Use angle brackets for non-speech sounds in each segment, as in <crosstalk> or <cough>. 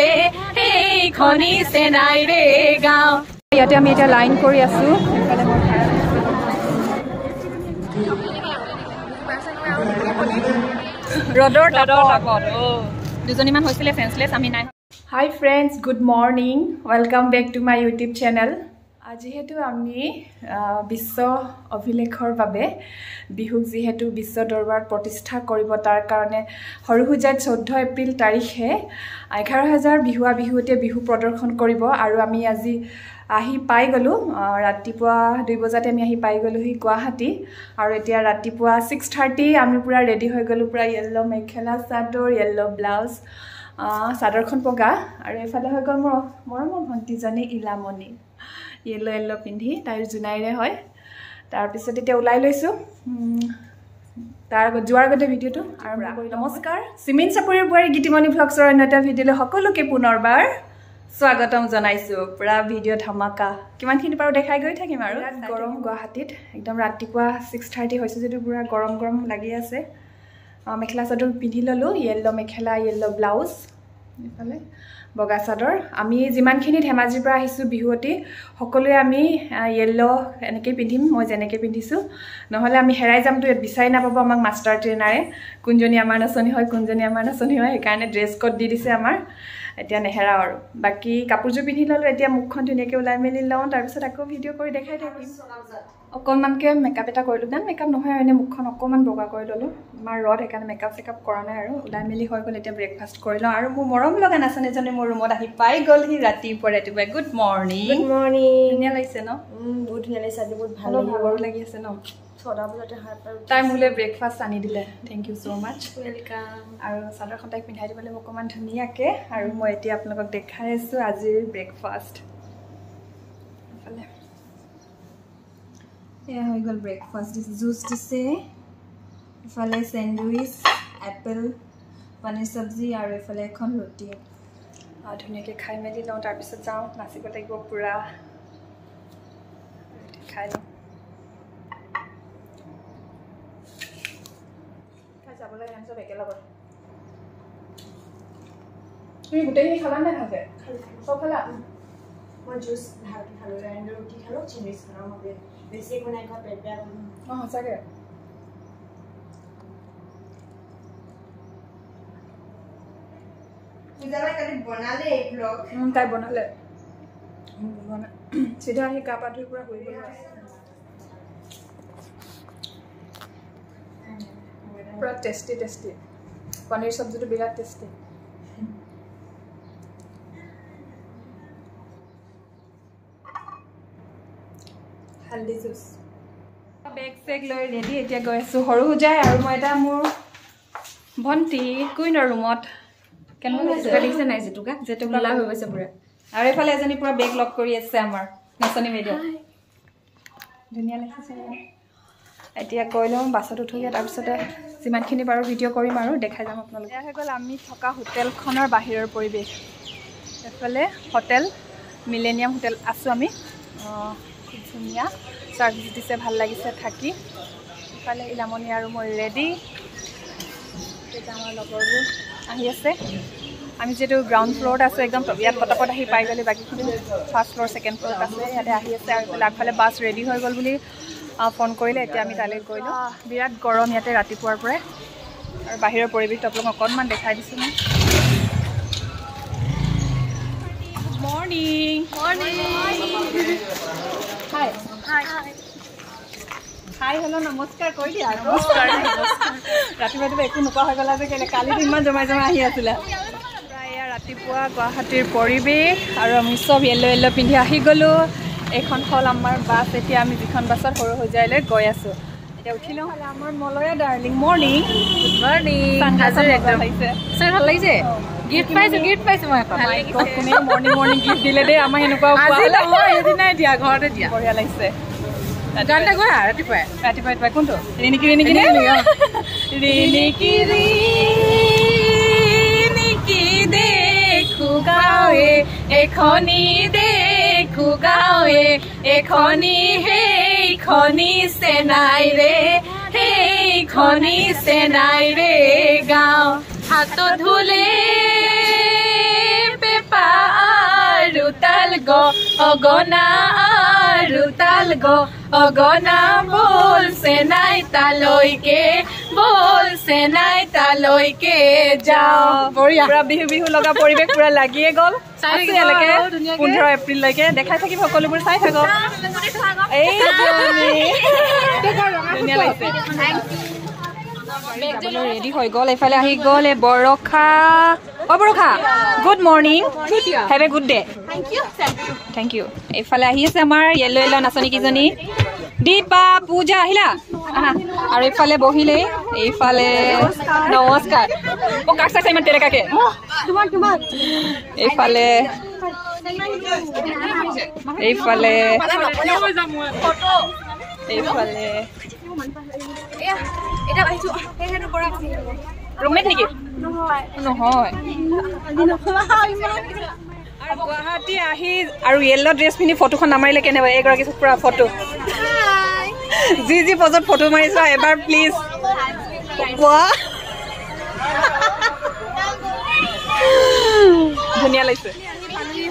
ৰে সেই ৰে গাঁও। ইয়াতে আমি এতিয়া লাইন কৰি আছো। ৰ'দৰ তাপত। দুজনীমান হৈছিলে ফেঞ্চলেছ আমি নাই। Hi friends good morning welcome back to my YouTube channel যিহেতু আমি বিশ্ব অভিলেখৰ বাবে বিহুক যিহেতু বিশ্ব দৰবাৰত প্ৰতিষ্ঠা কৰিব তাৰ কাৰণে সৰুসজাইত চৈধ্য এপ্ৰিল তাৰিখে এঘাৰ হাজাৰ বিহুৱা বিহুৱতীয়ে বিহু প্ৰদৰ্শন কৰিব আৰু আমি আজি আহি পাই গ'লোঁ ৰাতিপুৱা দুই বজাতে আমি আহি পাই গ'লোহি গুৱাহাটী। আৰু এতিয়া ৰাতিপুৱা ছিক্স থাৰ্টি আমি পূৰা ৰেডি হৈ গ'লোঁ পূৰা yellow mekhela chador yellow blouse চাদৰখন বগা আৰু এইফালে হৈ গ'ল মোৰ মৰমৰ ভণ্টিজনী ইলামণি। য়েল্ল' য়েল্ল' পিন্ধি তাইৰ জোনাইৰে হয়। তাৰপিছত এতিয়া ওলাই লৈছোঁ। তাৰ আগত যোৱাৰ আগতে ভিডিঅ'টো আৰম্ভ কৰি নমস্কাৰ। চিমিন চাপৰিৰ বোৱাৰী গীতিমণি ভ্লগছৰ অন্য এটা ভিডিঅ'লৈ সকলোকে পুনৰবাৰ স্বাগতম জনাইছোঁ। পূৰা ভিডিঅ' ধামাকা। কিমানখিনি পাৰোঁ দেখাই গৈ থাকিম আৰু। গৰম গুৱাহাটীত। একদম ৰাতিপুৱা ছিক্স থাৰ্টি হৈছে যদিও পূৰা গৰম গৰম লাগি আছে। মেখেলা চাদৰ পিন্ধি ল'লোঁ। য়েল্ল' মেখেলা য়েল্ল' ব্লাউজ এইফালে। বগা চাদৰ। আমি যিমানখিনি ধেমাজিৰ পৰা আহিছোঁ বিহুৱতী সকলোৱে আমি য়েল্ল' এনেকৈয়ে পিন্ধিম মই যেনেকৈ পিন্ধিছোঁ। নহ'লে আমি হেৰাই যামতো ইয়াত বিচাৰি নাপাব আমাক মাষ্টাৰ ট্ৰেইনাৰে কোনজনী আমাৰ নাচনী হয় কোনজনী আমাৰ নাচনী হয় সেইকাৰণে ড্ৰেছ কোড দি দিছে আমাৰ। এতিয়া নেহেৰাও আৰু। বাকী কাপোৰযোৰ পিন্ধি ল'লোঁ এতিয়া মুখখন ধুনীয়াকৈ ওলাই মেলি লওঁ তাৰপিছত আকৌ ভিডিঅ' কৰি দেখাই থাকিম। অকণমানকৈ মেকআপ এটা কৰিলোঁ ইমান মেকআপ নহয় আৰু এনেই মুখখন অকণমান বগা কৰি ল'লোঁ। আমাৰ ৰদ সেইকাৰণে মেকআপ চেকআপ কৰা নাই আৰু। ওলাই মেলি হৈ গ'ল এতিয়া ব্ৰেকফাষ্ট কৰি লওঁ। আৰু মোৰ মৰম লগা নাচনীজনী মোৰ ৰুমত আহি পাই গ'লহি ৰাতিপুৱা ৰাতিপুৱাই। গুড মৰ্ণিং গুড মৰ্ণিং ধুনীয়া লাগিছে ন? বহুত ধুনীয়া লাগিছে। আজি বহুত ভাল লাগি আছে ন? ছটা বজাতে পাৰ তাই মোলৈ ব্ৰেকফাষ্ট আনি দিলে। Thank you so' much welcome আৰু চাদৰখন তাইক পিন্ধাই দিব লাগিব অকণমান ধুনীয়াকৈ। আৰু মই এতিয়া আপোনালোকক দেখাই আছোঁ আজিৰ ব্ৰেকফাষ্ট এইফালে। এয়া হৈ গ'ল ব্ৰেকফাষ্ট দিছে জুচ দিছে। ইফালে চেণ্ডউইচ এপল পনীৰ চব্জি আৰু এইফালে এখন ৰুটি। ধুনীয়াকৈ খাই মেলি লওঁ। তাৰপিছত যাওঁ। নাচিব লাগিব পূৰা। খাই লওঁ। যাবলৈ যাম চব একেলগত তুমি গোটেইখিনি খালা নে ভালকে? চব খালা? মই জুচ ভালকৈ খালোঁ ৰাইণ্ডৰ ৰুটি খালোঁ চেণ্ডউইচ খালোঁ মই বেছি একো নাই খোৱা পেট বেয়া কৰিম অঁ সঁচাকৈ। তাই বনালে। <clears throat> চিধা আহি গা পা ধুই পূৰা গ'লো। পূৰা টেষ্টি টেষ্টি পনীৰ চব্জিটো বিৰাট টেষ্টি হালধি জুচ বেগ চেগ লৈ ৰেডি এতিয়া গৈ আছোঁ। সৰু সজাই আৰু মই এটা মোৰ ভণ্টি কুইনৰ ৰুমত কেনেকুৱা লাগিছে? দেখিছে নাই জেতুকা? জেতুকা লাভ হৈ গৈছে পূৰা। আৰু এইফালে এজনী পূৰা বেগ লক কৰি আছে আমাৰ। নাচনী বাইদেউ ধুনীয়া লাগিছে এতিয়া কৈ লওঁ বাছত উঠোগৈ তাৰপিছতে যিমানখিনি পাৰোঁ ভিডিঅ' কৰিম আৰু দেখাই যাম আপোনালোক এয়া হৈ গ'ল আমি থকা হোটেলখনৰ বাহিৰৰ পৰিৱেশ। এইফালে হোটেল মিলেনিয়াম হোটেল আছোঁ আমি। খুব ধুনীয়া। চাৰ্ভিচ দিছে ভাল লাগিছে থাকি। ইফালে ইলামণি আৰু মই ৰেডি এতিয়া আমাৰ লগৰবোৰ আহি আছে। আমি যিহেতু গ্ৰাউণ্ড ফ্ল'ৰত আছোঁ একদম ইয়াত পটাপট আহি পাই গ'লে বাকীখিনি ফাৰ্ষ্ট ফ্ল'ৰ ছেকেণ্ড ফ্ল'ৰত আছে ইয়াতে আহি আছে আৰু আগফালে বাছ ৰেডি হৈ গ'ল বুলি ফোন কৰিলে এতিয়া আমি তালৈ গৈলোঁ। বিৰাট গৰম ইয়াতে ৰাতিপুৱাৰ পৰাই। আৰু বাহিৰৰ পৰিৱেশটো আপোনালোকক অকণমান দেখাই দিছোঁ মই। মৰ্ণিং হাই হাই হেল্ল' নমস্কাৰ কৈ দিয়া। নমস্কাৰ <laughs> ৰাতিপুৱা ৰাতিপুৱা একো নোপোৱা হৈ গ'লা যে কেলে? কালিতো ইমান জমাই জমাই আহি আছিলে। প্ৰায় ৰাতিপুৱা গুৱাহাটীৰ পৰিৱেশ আৰু আমি চব য়েল্ল' য়েল্ল' পিন্ধি আহি গ'লোঁ। এইখন হ'ল আমাৰ বাছ এতিয়া আমি যিখন বাছত সৰু সজাইলৈ গৈ আছোঁ। এতিয়া উঠি লওঁ। হ'লে আমাৰ Malaya darling morning good morning চাই ভাল লাগিছে? গিফ্ট পাইছো গিফ্ট পাইছো মই এখন। কোনে মৰ্ণিং মৰ্ণিং গিফ্ট দিলে দেই? আমাৰ সেইদিনাই দিয়া ঘৰতে দিয়া। বঢ়িয়া লাগিছে। গান এটা গোৱা ৰাতিপুৱাই? ৰাতিপুৱা ৰাতিপুৱা কোনটো? ৰিণিকি ৰিণিকি নে? ৰিণিকি ৰিণিকি দেখো গাঁৱে এখনি দেখো গাঁৱে এখনি সেইখনি চেনাই ৰে সেইখনি চেনাই ৰে গাঁও। হাত ধুলে পেপা আৰু তাল গ অগনা আৰু তাল গ অগনা বোল চেনাই তালৈকে বল চেনাই তালৈকে যাওঁ। বঢ়িয়া। পুৰা বিহু বিহু লগা পৰিৱেশ পুৰা লাগিয়ে গ'ল। চাই থাকিব। এতিয়ালৈকে আৰু ধুনীয়াকে। পোন্ধৰ এপ্ৰিললৈকে। দেখাই থাকিব সকলোবোৰ চাই থাকক। এই ধুনীয়া লাগিছে। ৰেডি হৈ গ'ল এইফালে আহি গ'ল এই বৰষা। অ বৰষা good morning have a good day thank you এইফালে আহি আছে আমাৰ য়েল্ল' য়েল্ল' নাচনী কেইজনী দীপা পূজা আহিলা? আহা। আৰু এইফালে বহিলেই এইফালে নমস্কাৰ। কাক চাইছা ইমান তেনেকাকে এইফালে এইফালে এইফালে। ৰুমমেট নেকি? নহয়। গুৱাহাটী আহি আৰু য়েল্ল' ড্ৰেছ পিন্ধি ফটোখন নামাৰিলে কেনেবা? এইগৰাকী পুৰা ফটো যি যি পজত ফটো মাৰিছা এবাৰ প্লিজ ধুনীয়া লাগিছে।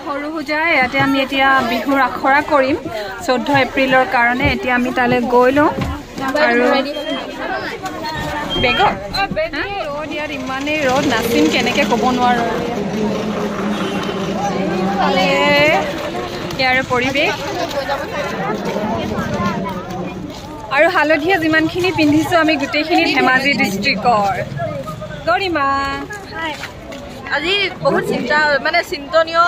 সৰু সজাই ইয়াতে আমি এতিয়া বিহুৰ আখৰা কৰিম। চৈধ্য এপ্ৰিলৰ কাৰণে এতিয়া আমি তালৈ গৈ লওঁ। আৰু বেগত? ৰ'দ ইয়াত ইমানেই ৰ'দ নাচিম কেনেকৈ ক'ব নোৱাৰোঁ। ইয়াৰ পৰিৱেশ। আৰু হালধীয়া যিমানখিনি পিন্ধিছোঁ আমি গোটেইখিনি ধেমাজি ডিষ্ট্ৰিক্টৰ গৰিমা আজি বহুত চিন্তা মানে চিন্তনীয়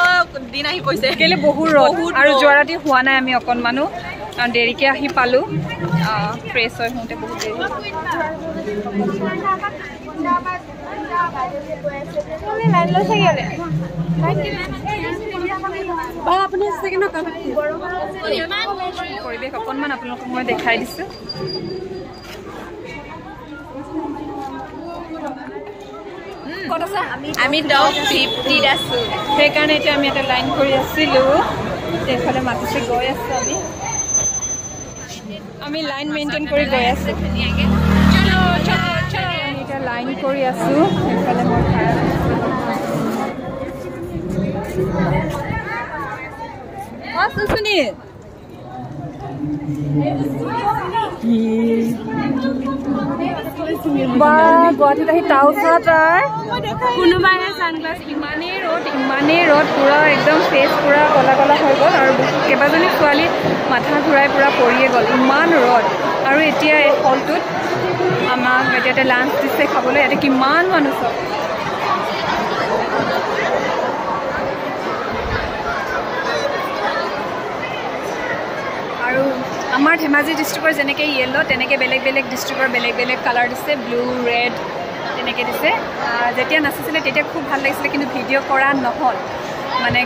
দিন আহি পৰিছে কেলে বহু ৰ'দ বহুত আৰু। যোৱা ৰাতি হোৱা নাই আমি অকণমানো। কাৰণ দেৰিকৈ আহি পালোঁ। ফ্ৰেছ হৈ হওঁতে বহুত দেৰি হ'ল। পৰিৱেশ অকণমান আপোনালোকক মই দেখাই দিছোঁ। আমি দহ ফিফটিত আছো। সেইকাৰণে এতিয়া আমি এটা লাইন কৰি আছিলোঁ। এইফালে মাতিছে গৈ আছোঁ আমি। আমি লাইন মেইনটেইন কৰি গৈ আছোঁ। আমি এতিয়া লাইন কৰি আছোঁ। এইফালে ইমানেই ৰ'দ ইমানেই ৰ'দ পূৰা একদম ফেচ পূৰা ক'লা ক'লা হৈ গ'ল আৰু কেইবাজনী ছোৱালী মাথা ঘূৰাই পূৰা পৰিয়ে গ'ল। ইমান ৰ'দ। আৰু এতিয়া এই হলটোত আমাক এতিয়া লাঞ্চ দিছে খাবলৈ। ইয়াতে কিমান মানুহ চব আৰু আমাৰ ধেমাজি ডিষ্ট্ৰিক্টৰ যেনেকৈ য়েল্ল' তেনেকৈ বেলেগ বেলেগ ডিষ্ট্ৰিক্টৰ বেলেগ বেলেগ কালাৰ দিছে ব্লু ৰেড তেনেকৈ দিছে। যেতিয়া নাচিছিলে তেতিয়া খুব ভাল লাগিছিলে কিন্তু ভিডিঅ' কৰা নহ'ল। মানে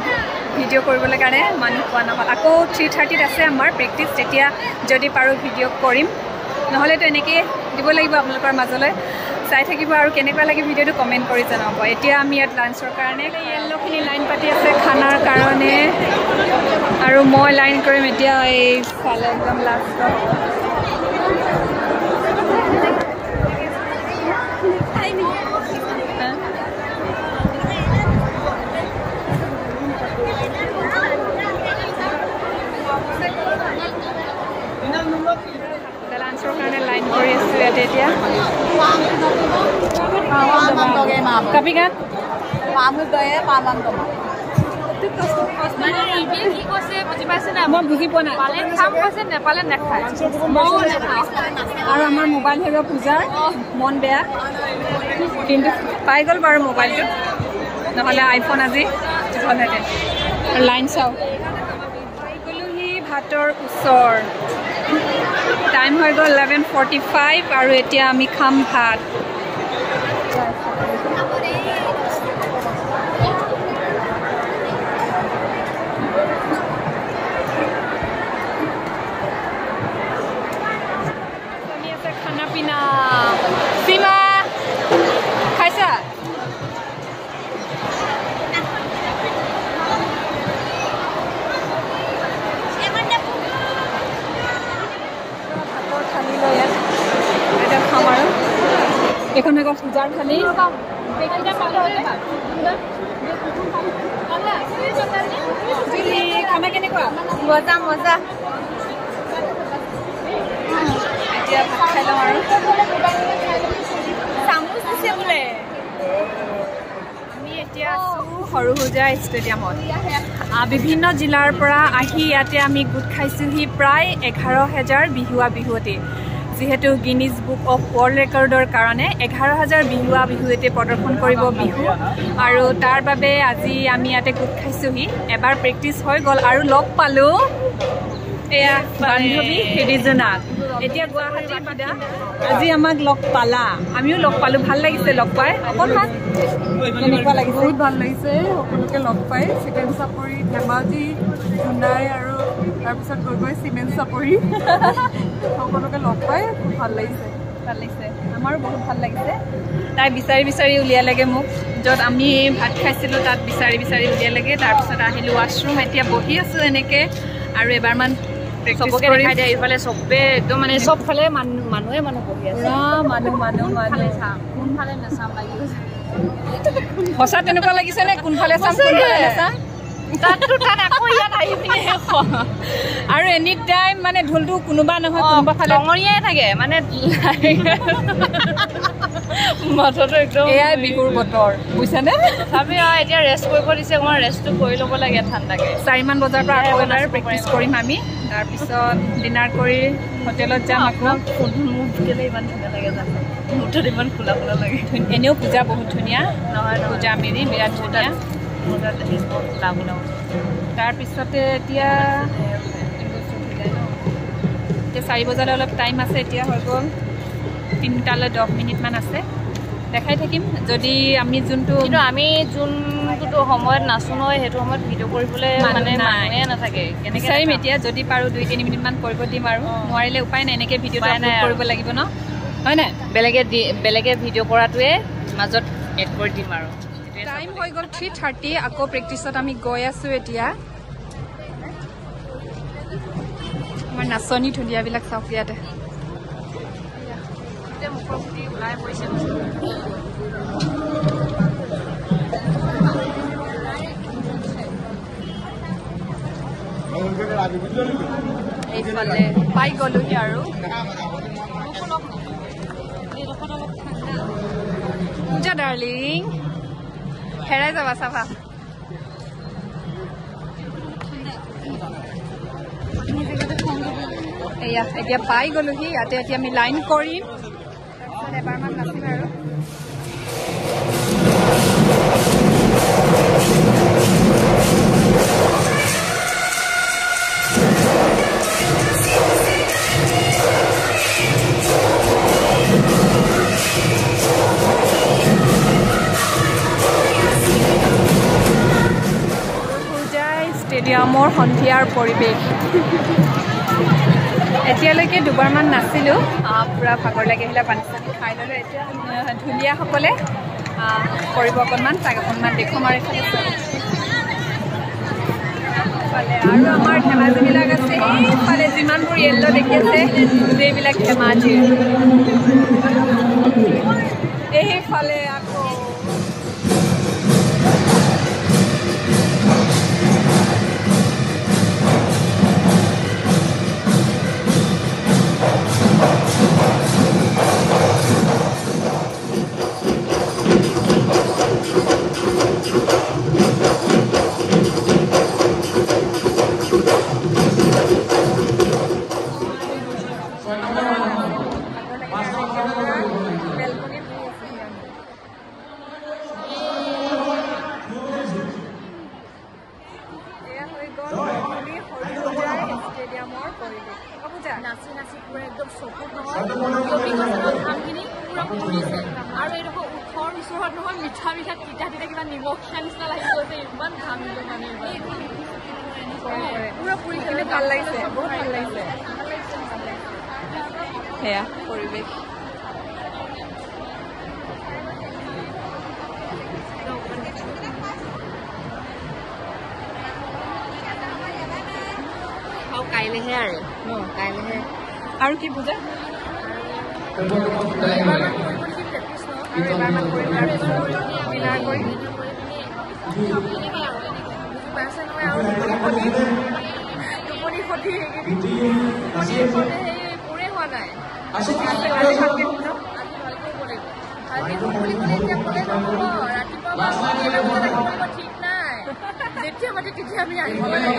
ভিডিঅ' কৰিবলৈ কাৰণে মানুহ পোৱা নহ'ল। আকৌ থ্ৰী থাৰ্টিত আছে আমাৰ প্ৰেক্টিচ তেতিয়া যদি পাৰোঁ ভিডিঅ' কৰিম। নহ'লেতো এনেকৈয়ে দিব লাগিব আপোনালোকৰ মাজলৈ। চাই থাকিব আৰু কেনেকুৱা লাগে ভিডিঅ'টো কমেণ্ট কৰি জনাব। এতিয়া আমি ইয়াত লাঞ্চৰ কাৰণে য়েল্ল'খিনি লাইন পাতি আছে খানাৰ কাৰণে। আৰু মই লাইন কৰিম এতিয়া এইফালে একদম লাষ্টত হা? লাঞ্চৰ কাৰণে লাইন কৰি আছোঁ ইয়াতে এতিয়া কাপিগাত মানে ৰিবিয়ে কি কৈছে বুজি পাইছে খাম কৈছে নেপালে নাখায়। ময়ো নাখাওঁ। আৰু আমাৰ মোবাইল হেৰুৱা পূজাৰ। মন বেয়া। কিন্তু পাই গ'ল বাৰু মোবাইলটো। নহ'লে আইফোন আজি আৰু লাইন চাওঁ। পাই গ'লোহি ভাতৰ ওচৰ। টাইম হৈ গ'ল ইলেভেন ফৰ্টি ফাইভ আৰু এতিয়া আমি খাম ভাত। আছে খানা পিনা সীমা খাইছা ভাতৰ থালি লৈ ইয়াত এতিয়া খাম আৰু এইখন আকৌ পূজাৰ থালি খানা কেনেকুৱা? মজা মজা। খাই লওঁ আৰু চামুচ দিছে বোলে। আমি এতিয়া আছোঁ সৰু সুজা ষ্টেডিয়ামত। বিভিন্ন জিলাৰ পৰা আহি ইয়াতে আমি গোট খাইছোঁহি প্ৰায় এঘাৰ হাজাৰ বিহুৱা বিহুৱতী। যিহেতু গিনিজ বুক অফ ৱৰ্ল্ড ৰেকৰ্ডৰ কাৰণে এঘাৰ হাজাৰ বিহুৱা বিহুৱতী প্ৰদৰ্শন কৰিব বিহু। আৰু তাৰ বাবে আজি আমি ইয়াতে গোট খাইছোঁহি। এবাৰ প্ৰেক্টিচ হৈ গ'ল আৰু লগ পালোঁ। এয়া বান্ধৱী ৰিজনাক এতিয়া গুৱাহাটীৰ বাদা আজি আমাক লগ পালা। আমিও লগ পালোঁ। ভাল লাগিছে লগ পাই। অকণমান কেনেকুৱা লাগিছে। বহুত ভাল লাগিছে সকলোকে লগ পাই। চিকেন চাপৰি ধেমাজি ধুনাই আৰু তাৰপিছত গৈ গৈ চিমেণ্ট চাপৰি। সকলোকে লগ পাই খুব ভাল লাগিছে। ভাল লাগিছে। আমাৰো বহুত ভাল লাগিছে। তাই বিচাৰি বিচাৰি উলিয়ালেগৈ মোক। য'ত আমি ভাত খাইছিলোঁ তাত বিচাৰি বিচাৰি উলিয়ালেগৈ। তাৰপিছত আহিলোঁ ৱাছৰুম এতিয়া বহি আছোঁ এনেকৈ। আৰু এবাৰমান চবকে দেখাই দিয়ে এইফালে চবে একদম মানে চবফালে মানুহ মানুহে মানুহ বহি আছে। পুৰা মানুহ মানুহ মানুহ। কোনফালে নাচাম লাগি গৈছে? সঁচা তেনেকুৱা লাগিছে নে? কোনফালে চাম নাচাম? আৰু এনি টাইম মানে ঢোলটো কোনোবা নহয় কোনোবা ফালে থাকে মানে মাথাটো একদম এয়াই বিহুৰ বতৰ। বুজিছানে? আৰু এতিয়া ৰেষ্ট কৰিব দিছে অকণমান ৰেষ্টটো কৰি ল'ব লাগে ঠাণ্ডাকে। চাৰিমান বজাৰ পৰা আকৌ এবাৰ প্ৰেক্টিচ কৰিম আমি। তাৰপিছত ডিনাৰ কৰি হোটেলত যাম আকৌ। মোক কেলে ইমান ধুনীয়া লাগে জানো? মুঠত ইমান খোলা খোলা লাগে। এনেও পূজা বহুত ধুনীয়া। নহয় পূজা মেৰি বিৰাট ধুনীয়া। খোলা তাৰপিছতে এতিয়া এতিয়া চাৰি বজালৈ অলপ টাইম আছে এতিয়া হৈ গ'ল। তিনিটালৈ দহ মিনিটমান আছে। দেখাই থাকিম। যদি আমি যোনটো কিন্তু আমি যোনটো সময়ত নাচো নহয় সেইটো সময়ত ভিডিঅ' কৰিবলৈ মানে নাই। মানুহে নাথাকে। কেনেকৈ বিচাৰিম এতিয়া যদি পাৰোঁ দুই তিনি মিনিটমান কৰিব দিম আৰু। নোৱাৰিলে উপায় নাই এনেকৈ আৰু। কৰিব লাগিব ন? হয় নাই? বেলেগে দি বেলেগে ভিডিঅ' কৰাটোৱে মাজত এড কৰি দিম আৰু। টাইম হৈ গ'ল থ্ৰী থাৰ্টি আকৌ প্ৰেক্টিচত আমি গৈ আছোঁ এতিয়া। আমাৰ নাচনী ঢুলীয়াবিলাক চাওক ইয়াতে। মুখৰ ফুটি ওলাই পৰিছে এইফালে পাই গ'লোহি আৰু। পূজা ডাৰ্লিং হেৰাই যাবা চাবা। এয়া এতিয়া পাই গ'লোহি ইয়াতে এতিয়া আমি লাইন কৰিম। এবাৰমান নাচিম আৰু। ষ্টেডিয়ামৰ সন্ধিয়াৰ পৰিৱেশ। এতিয়ালৈকে দুবাৰমান নাছিলোঁ। পূৰা ভাগৰ লাগি আহিলে পানী চানী খাই ল'লে এতিয়া আহ, ঢুলীয়াসকলে কৰিব অকণমান তাক অকণমান দেখুৱাম আৰু এইফালে আৰু আমাৰ ধেমাজিবিলাক আছে। এইফালে যিমানবোৰ য়েল্ল' দেখি আছে গোটেইবিলাক ধেমাজিৰ। এইফালে আকৌ গৈছে ইমান ঘামিলো মানে এইবাৰ। পুৰা ফুৰি কিনে ভাল লাগিছে বহুত ভাল লাগিছে। সেয়া পৰিৱেশ। কাইলৈহে আৰু। ন কাইলৈহে। আৰু কি পূজা? আৰু কৰিম আৰু এবাৰ খতি সেই পুৰে হোৱা নাই ঠিক নাই যেতিয়া মাতে তেতিয়া আমি আহিব লাগে